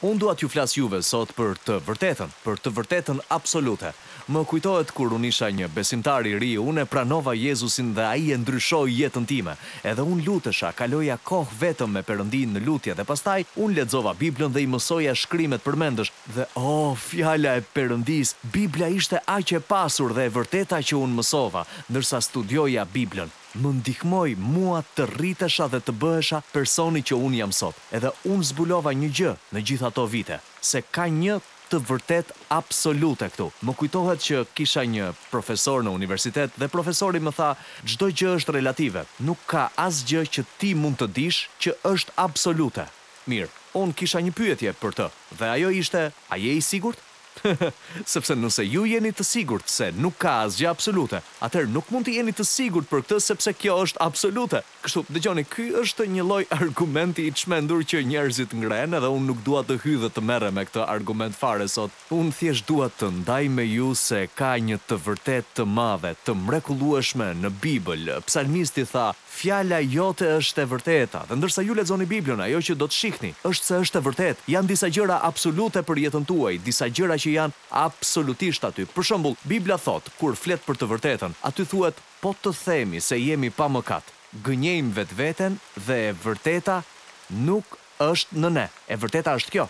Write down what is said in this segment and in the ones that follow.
Unë dua t'ju flas juve sot për të vërtetën, për të vërtetën absolute. Më kujtohet kur unë isha një besimtar i ri, unë e pranova Jezusin dhe Ai e ndryshoi jetën time. Edhe unë lutesha, kaloja kohë vetëm me Perëndinë në lutje dhe pastaj unë lexova Biblën dhe i mësoja shkrimet përmendësh dhe oh, Fjala e Perëndisë, Bibla ishte aq e pasur dhe e vërteta që unë mësova, ndërsa studioja Biblën. Më ndihmoi mua të rritesha dhe të bëhesha personi që unë jam sot. Edhe unë zbulova një gjë në gjithë ato vite, se ka një të vërtetë absolute këtu. Më kujtohet që kisha një profesor në universitet dhe profesori më tha, çdo gjë është relative, nuk ka asgjë që ti mund të dish që është absolute. Mirë, unë kisha një pyetje për të dhe ajo ishte, a je i sigurt? Sepse nëse ju jeni të sigurt se nuk ka asgjë absolute, atëherë nuk mund të jeni të sigurt për këtë sepse kjo është absolute. Kështu, dëgjoni, ky është një lloj argumenti i çmendur që njerëzit ngrenë dhe unë nuk dua të hyj dhe të merrem me këtë argument fare sot. Unë thjesht dua të ndaj me ju se ka një të vërtetë të madhe, të mrekullueshme në Bibël. Psalmisti tha, Fjala jote është e vërteta, dhe ndërsa ju lexoni Biblën, ajo që do të shihni, është se është e vërtetë. Janë disa gjëra absolute për jetën tuaj, disa gjëra që janë absolutisht aty. Për shembull, Bibla thotë, kur flet për të vërtetën, aty thuhet, Po të themi se jemi pa mëkat, gënjejmë vetveten dhe e vërteta nuk Është në ne. E vërteta është kjo.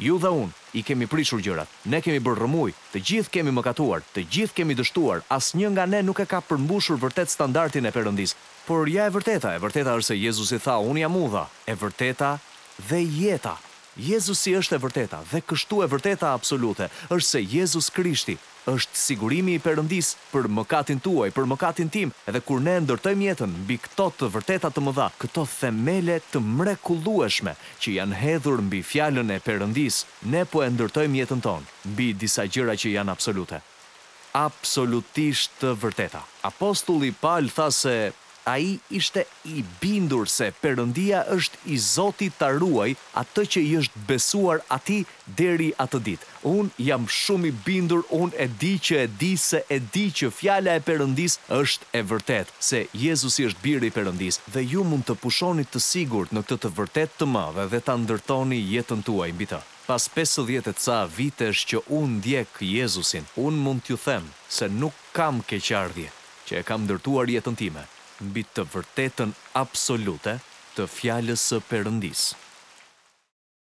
Ju dhe unë, i kemi prishur gjërat. Ne kemi bërë rrëmujë. Të gjithë kemi mëkatuar. Të gjithë kemi dështuar. Asnjë nga ne nuk e ka përmbushur vërtet standardin e Perëndisë. Por ja e vërteta, e vërteta është se Jezusi tha, Unë jam udha, e vërteta dhe jeta. Jezusi është e vërteta, dhe kështu e vërteta absolute është se Jezus Krishti Është sigurimi i Perëndisë për mëkatin tuaj, për mëkatin tim, dhe kur ne e ndërtojmë jetën mbi këto të vërteta të mëdha, këto themele të mrekullueshme që janë hedhur mbi Fjalën e Perëndisë, ne po e ndërtojmë jetën tonë mbi disa gjëra që janë absolute. Absolutisht të vërteta. Apostulli Pal tha se Ai ishte i bindur se Perëndia është i zoti ta ruajë atë që i është besuar atij deri atë ditë. Unë jam shumë i bindur, unë e di që e di se e di që Fjala e Perëndisë është e vërtetë, se Jezusi është Biri i Perëndisë, dhe ju mund të pushoni të sigurt në këtë të vërtetë të madhe dhe ta ndërtoni jetën tuaj mbi të. Pas pesëdhjetë e ca vitesh që unë ndjek Jezusin, unë mund t'ju them se nuk kam keqardhje. që e kam ndërtuar jetën time mbi të vërtetën absolute të Fjalës së Perëndisë.